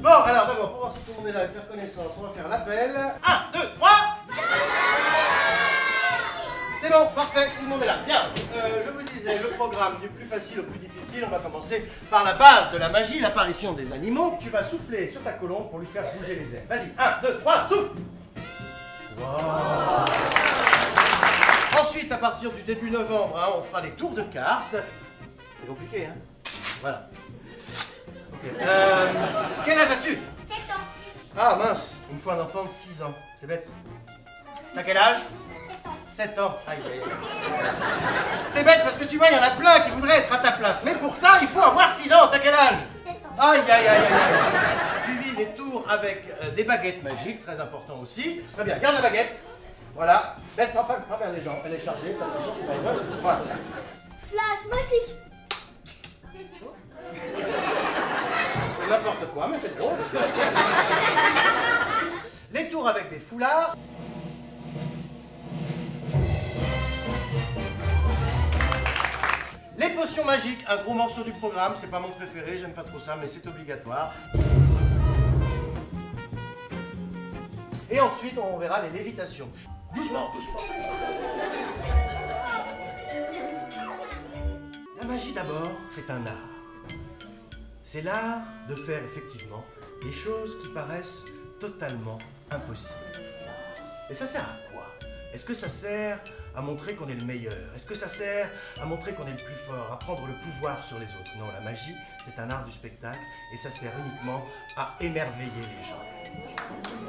Bon, alors d'abord, pour voir si tout le monde est là et faire connaissance, on va faire l'appel. 1, 2, 3 C'est bon, parfait, tout le monde est là. Bien, euh, je vous disais, le programme du plus facile au plus difficile, on va commencer par la base de la magie, l'apparition des animaux. Tu vas souffler sur ta colombe pour lui faire bouger les ailes. Vas-y, 1, 2, 3, souffle. Ensuite, à partir du début novembre, hein, on fera les tours de cartes. C'est compliqué, hein Voilà. Ah mince, il me faut un enfant de 6 ans. C'est bête. T'as quel âge? 7 ans. Aïe, aïe, aïe. C'est bête parce que tu vois, il y en a plein qui voudraient être à ta place. Mais pour ça, il faut avoir 6 ans. T'as quel âge? 7 ans. Aïe, aïe, aïe, aïe, aïe. Tu vis des tours avec euh, des baguettes magiques, très important aussi. Très bien, garde la baguette. Voilà. Laisse pas, pas, pas vers les gens. Elle est chargée, fais attention, c'est pas une. Voilà. Flash magique. N'importe quoi, mais c'est drôle. Les tours avec des foulards. Les potions magiques, un gros morceau du programme, c'est pas mon préféré, j'aime pas trop ça, mais c'est obligatoire. Et ensuite, on verra les lévitations. Doucement, doucement. La magie d'abord, c'est un art. C'est l'art de faire effectivement des choses qui paraissent totalement impossibles. Et ça sert à quoi? Est-ce que ça sert à montrer qu'on est le meilleur? Est-ce que ça sert à montrer qu'on est le plus fort, à prendre le pouvoir sur les autres? Non, la magie, c'est un art du spectacle et ça sert uniquement à émerveiller les gens.